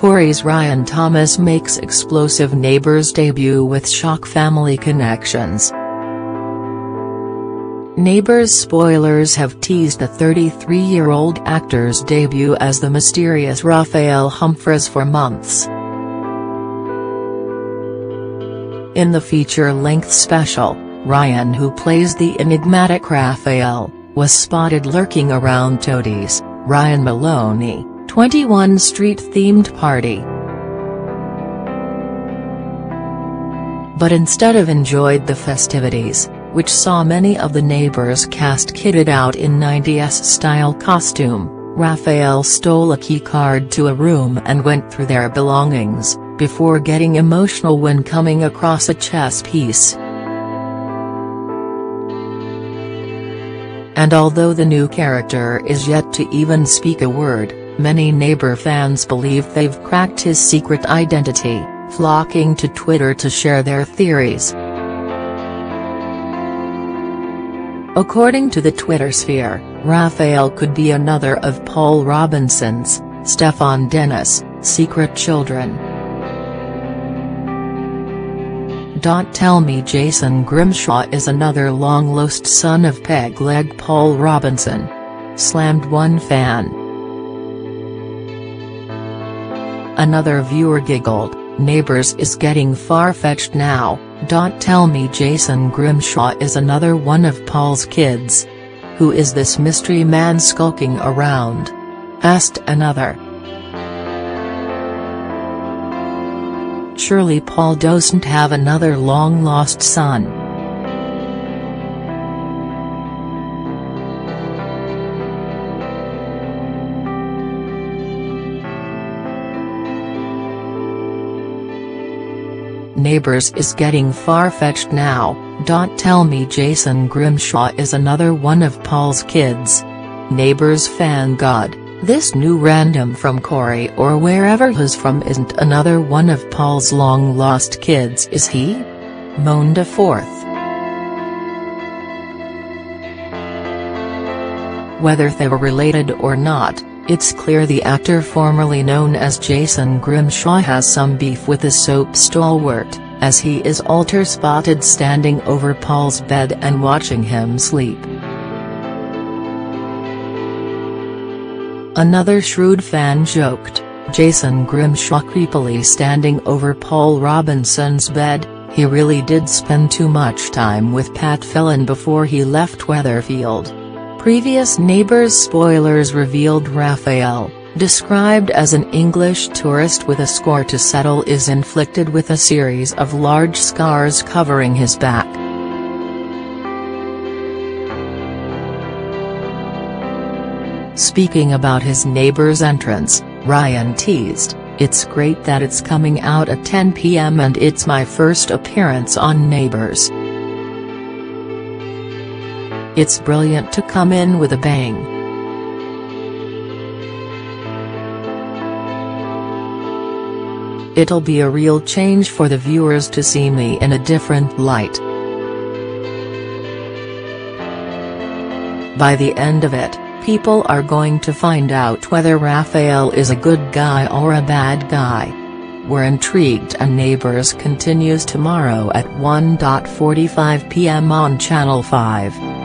Corrie's Ryan Thomas makes explosive Neighbours debut with shock family connections. Neighbours spoilers have teased the 33-year-old actor's debut as the mysterious Raphael Humphreys for months. In the feature-length special, Ryan who plays the enigmatic Raphael, was spotted lurking around Toadies, Ryan Moloney, 21 Street-themed party. But instead of enjoyed the festivities, which saw many of the neighbors cast kitted out in 90s-style costume, Raphael stole a keycard to a room and went through their belongings, before getting emotional when coming across a chess piece. And although the new character is yet to even speak a word, many neighbor fans believe they've cracked his secret identity, flocking to Twitter to share their theories. According to the Twitter sphere, Raphael could be another of Paul Robinson's, Stefan Dennis, secret children. Don't tell me Jason Grimshaw is another long-lost son of Peg Leg Paul Robinson. Slammed one fan. Another viewer giggled, Neighbours is getting far-fetched now, don't tell me Jason Grimshaw is another one of Paul's kids. Who is this mystery man skulking around? Asked another. Surely Paul doesn't have another long-lost son. Neighbours is getting far-fetched now, don't tell me Jason Grimshaw is another one of Paul's kids. Neighbours fan god, this new random from Corrie or wherever he's from isn't another one of Paul's long-lost kids is he? Moaned a fourth. Whether they were related or not, it's clear the actor formerly known as Jason Grimshaw has some beef with the soap stalwart, as he is alter spotted standing over Paul's bed and watching him sleep. Another shrewd fan joked, Jason Grimshaw creepily standing over Paul Robinson's bed, he really did spend too much time with Pat Phelan before he left Weatherfield. Previous Neighbours spoilers revealed Raphael, described as an English tourist with a score to settle is inflicted with a series of large scars covering his back. Speaking about his neighbor's entrance, Ryan teased, It's great that it's coming out at 10 p.m. and it's my first appearance on Neighbours. It's brilliant to come in with a bang. It'll be a real change for the viewers to see me in a different light. By the end of it, people are going to find out whether Raphael is a good guy or a bad guy. We're intrigued and Neighbours continues tomorrow at 1.45 pm on Channel 5.